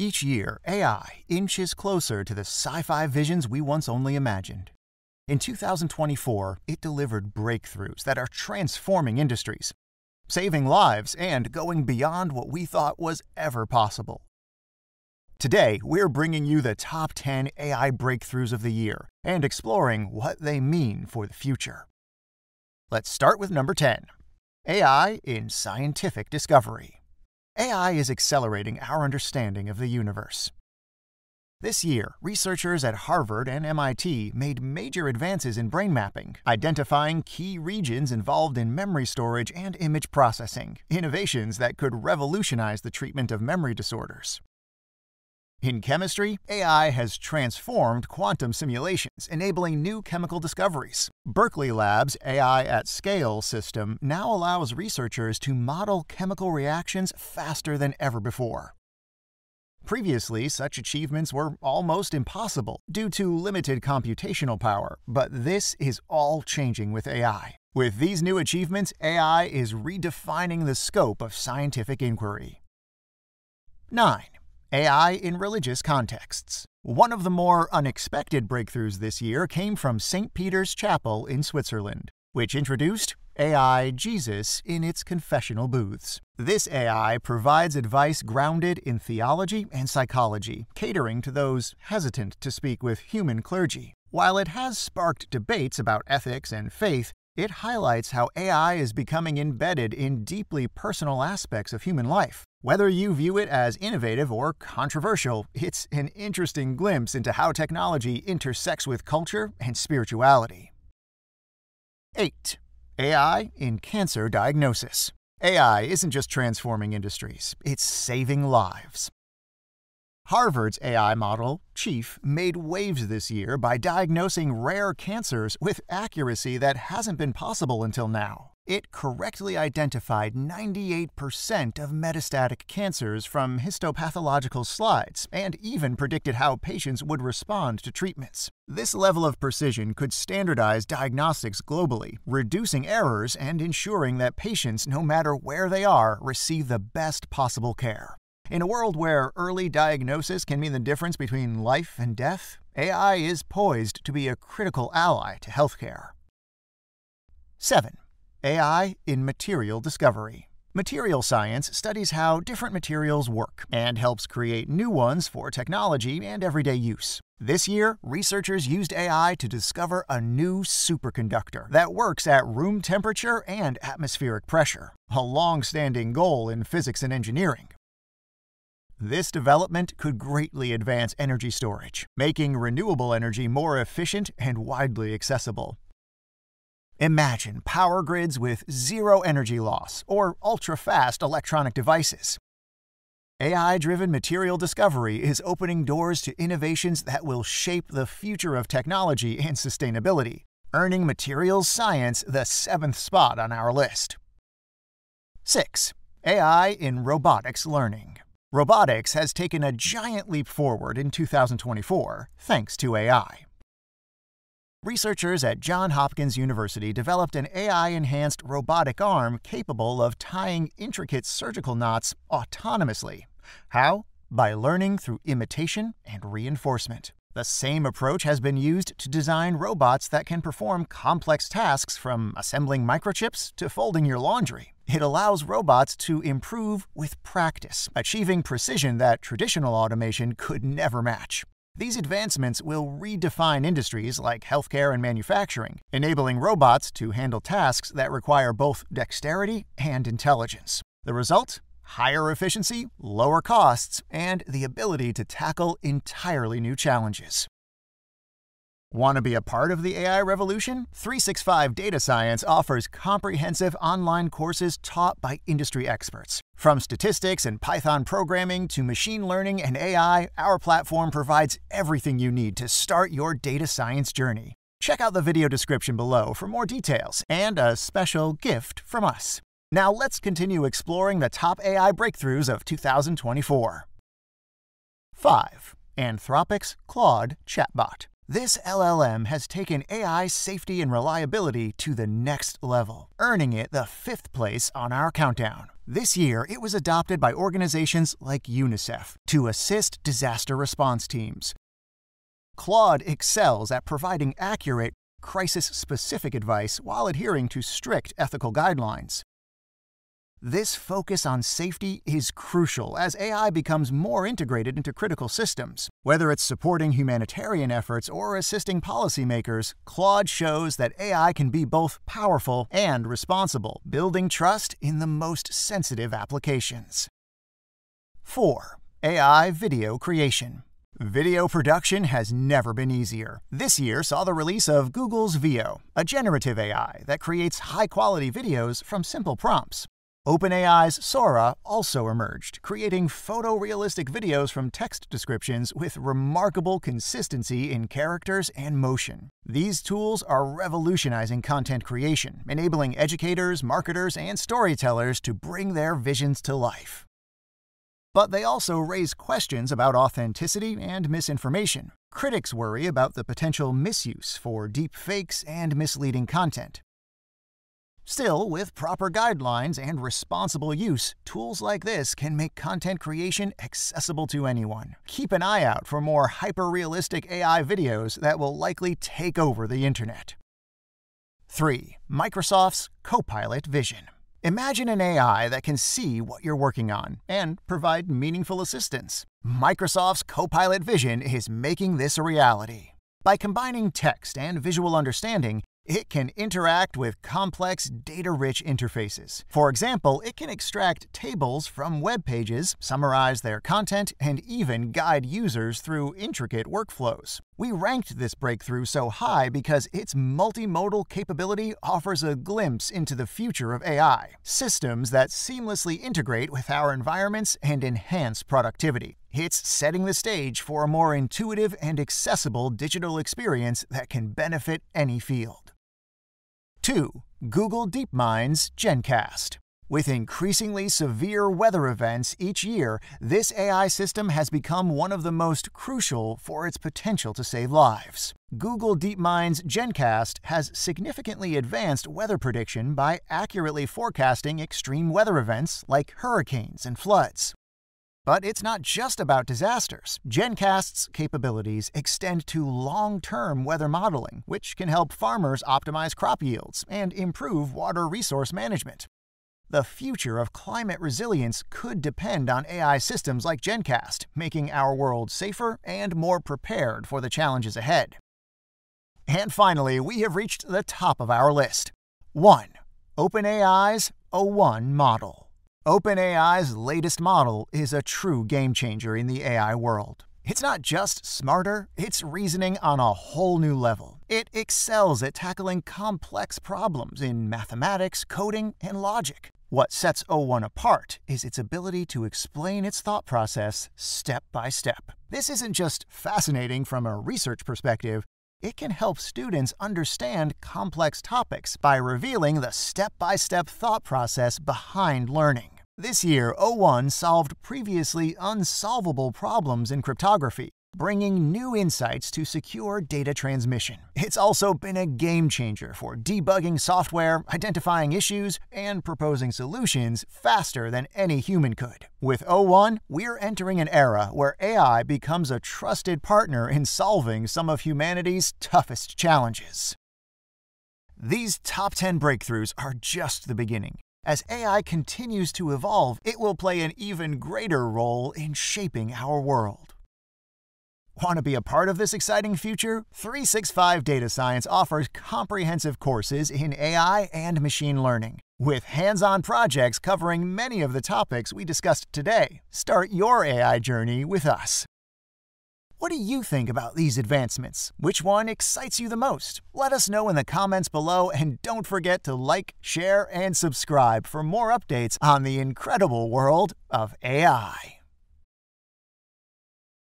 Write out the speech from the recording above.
Each year, AI inches closer to the sci fi visions we once only imagined. In 2024, it delivered breakthroughs that are transforming industries, saving lives, and going beyond what we thought was ever possible. Today, we're bringing you the top 10 AI breakthroughs of the year and exploring what they mean for the future. Let's start with number 10 AI in Scientific Discovery. AI is accelerating our understanding of the universe. This year, researchers at Harvard and MIT made major advances in brain mapping, identifying key regions involved in memory storage and image processing, innovations that could revolutionize the treatment of memory disorders. In chemistry, AI has transformed quantum simulations, enabling new chemical discoveries. Berkeley Labs' AI at Scale system now allows researchers to model chemical reactions faster than ever before. Previously, such achievements were almost impossible due to limited computational power, but this is all changing with AI. With these new achievements, AI is redefining the scope of scientific inquiry. 9. AI in religious contexts. One of the more unexpected breakthroughs this year came from St. Peter's Chapel in Switzerland, which introduced AI Jesus in its confessional booths. This AI provides advice grounded in theology and psychology, catering to those hesitant to speak with human clergy. While it has sparked debates about ethics and faith, it highlights how AI is becoming embedded in deeply personal aspects of human life. Whether you view it as innovative or controversial, it's an interesting glimpse into how technology intersects with culture and spirituality. 8. AI in cancer diagnosis. AI isn't just transforming industries, it's saving lives. Harvard's AI model, Chief, made waves this year by diagnosing rare cancers with accuracy that hasn't been possible until now. It correctly identified 98% of metastatic cancers from histopathological slides and even predicted how patients would respond to treatments. This level of precision could standardize diagnostics globally, reducing errors and ensuring that patients, no matter where they are, receive the best possible care. In a world where early diagnosis can mean the difference between life and death, AI is poised to be a critical ally to healthcare. 7. AI in Material Discovery. Material science studies how different materials work and helps create new ones for technology and everyday use. This year, researchers used AI to discover a new superconductor that works at room temperature and atmospheric pressure, a long standing goal in physics and engineering. This development could greatly advance energy storage, making renewable energy more efficient and widely accessible. Imagine power grids with zero energy loss or ultra fast electronic devices. AI driven material discovery is opening doors to innovations that will shape the future of technology and sustainability, earning materials science the seventh spot on our list. 6. AI in robotics learning. Robotics has taken a giant leap forward in 2024 thanks to AI. Researchers at Johns Hopkins University developed an AI enhanced robotic arm capable of tying intricate surgical knots autonomously. How? By learning through imitation and reinforcement. The same approach has been used to design robots that can perform complex tasks from assembling microchips to folding your laundry. It allows robots to improve with practice, achieving precision that traditional automation could never match. These advancements will redefine industries like healthcare and manufacturing, enabling robots to handle tasks that require both dexterity and intelligence. The result? Higher efficiency, lower costs, and the ability to tackle entirely new challenges. Want to be a part of the AI revolution? 365 Data Science offers comprehensive online courses taught by industry experts. From statistics and Python programming to machine learning and AI, our platform provides everything you need to start your data science journey. Check out the video description below for more details and a special gift from us. Now let's continue exploring the top AI breakthroughs of 2024. 5. Anthropic's Claude Chatbot. This LLM has taken AI safety and reliability to the next level, earning it the fifth place on our countdown. This year, it was adopted by organizations like UNICEF to assist disaster response teams. Claude excels at providing accurate, crisis specific advice while adhering to strict ethical guidelines. This focus on safety is crucial as AI becomes more integrated into critical systems. Whether it's supporting humanitarian efforts or assisting policymakers, Claude shows that AI can be both powerful and responsible, building trust in the most sensitive applications. 4. AI Video Creation Video production has never been easier. This year saw the release of Google's Veo, a generative AI that creates high quality videos from simple prompts. OpenAI's Sora also emerged, creating photorealistic videos from text descriptions with remarkable consistency in characters and motion. These tools are revolutionizing content creation, enabling educators, marketers, and storytellers to bring their visions to life. But they also raise questions about authenticity and misinformation. Critics worry about the potential misuse for deep fakes and misleading content. Still, with proper guidelines and responsible use, tools like this can make content creation accessible to anyone. Keep an eye out for more hyper-realistic AI videos that will likely take over the internet. 3. Microsoft's Copilot Vision Imagine an AI that can see what you're working on and provide meaningful assistance. Microsoft's Copilot Vision is making this a reality. By combining text and visual understanding, it can interact with complex, data rich interfaces. For example, it can extract tables from web pages, summarize their content, and even guide users through intricate workflows. We ranked this breakthrough so high because its multimodal capability offers a glimpse into the future of AI systems that seamlessly integrate with our environments and enhance productivity. It's setting the stage for a more intuitive and accessible digital experience that can benefit any field. 2. Google DeepMind's GenCast. With increasingly severe weather events each year, this AI system has become one of the most crucial for its potential to save lives. Google DeepMind's GenCast has significantly advanced weather prediction by accurately forecasting extreme weather events like hurricanes and floods. But it's not just about disasters. GenCast's capabilities extend to long term weather modeling, which can help farmers optimize crop yields and improve water resource management. The future of climate resilience could depend on AI systems like GenCast, making our world safer and more prepared for the challenges ahead. And finally, we have reached the top of our list 1. OpenAI's O1 model. OpenAI's latest model is a true game changer in the AI world. It's not just smarter, it's reasoning on a whole new level. It excels at tackling complex problems in mathematics, coding, and logic. What sets O1 apart is its ability to explain its thought process step by step. This isn't just fascinating from a research perspective, it can help students understand complex topics by revealing the step by step thought process behind learning. This year, O1 solved previously unsolvable problems in cryptography, bringing new insights to secure data transmission. It's also been a game changer for debugging software, identifying issues, and proposing solutions faster than any human could. With O1, we're entering an era where AI becomes a trusted partner in solving some of humanity's toughest challenges. These top 10 breakthroughs are just the beginning. As AI continues to evolve, it will play an even greater role in shaping our world. Want to be a part of this exciting future? 365 Data Science offers comprehensive courses in AI and machine learning, with hands on projects covering many of the topics we discussed today. Start your AI journey with us. What do you think about these advancements? Which one excites you the most? Let us know in the comments below and don't forget to like, share, and subscribe for more updates on the incredible world of AI.